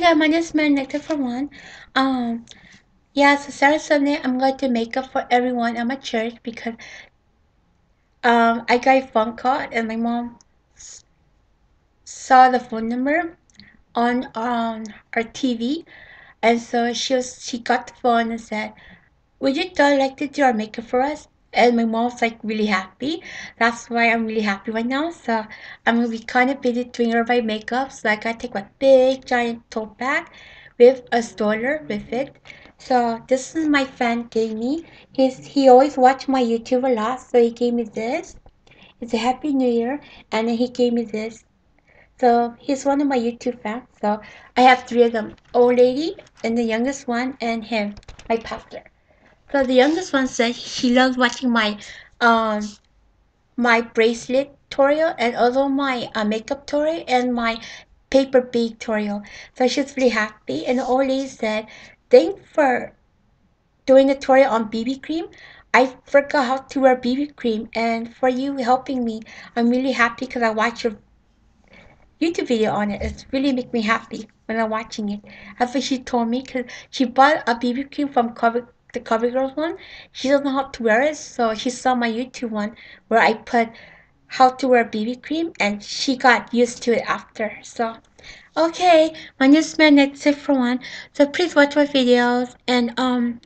guys, my name is Nectar for one. Um, yeah, so Saturday Sunday I'm going to make up for everyone at my church because um I got a phone call and my mom saw the phone number on on our TV, and so she was she got the phone and said, "Would you like to do our makeup for us?" And my mom's like really happy. That's why I'm really happy right now. So I'm gonna be kind of busy doing all my makeup. So I gotta take my big giant tote bag with a stroller with it. So this is my friend gave me. He's he always watch my YouTube a lot, so he gave me this. It's a Happy New Year, and he gave me this. So he's one of my YouTube fans. So I have three of them: old lady, and the youngest one, and him, my pastor. So the youngest one said she loves watching my um my bracelet tutorial and also my uh, makeup tutorial and my paper bead tutorial. So she's really happy. And old said, thanks for doing a tutorial on BB cream. I forgot how to wear BB cream and for you helping me, I'm really happy because I watched your YouTube video on it. It's really make me happy when I'm watching it. That's what she told me because she bought a BB cream from Cover the CoverGirl one. She doesn't know how to wear it, so she saw my YouTube one where I put how to wear BB cream, and she got used to it after. So, okay, my is That's it for one. So please watch my videos. And um,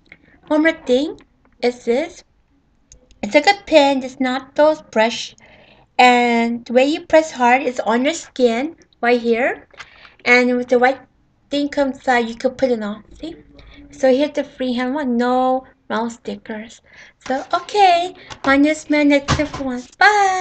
one more thing is this. It's like a pen. It's not those brush. And the way you press hard is on your skin right here. And with the white thing comes out, you can put it on. See? So here's the freehand one, no mouse stickers. So okay, is Man. That's it. Bye.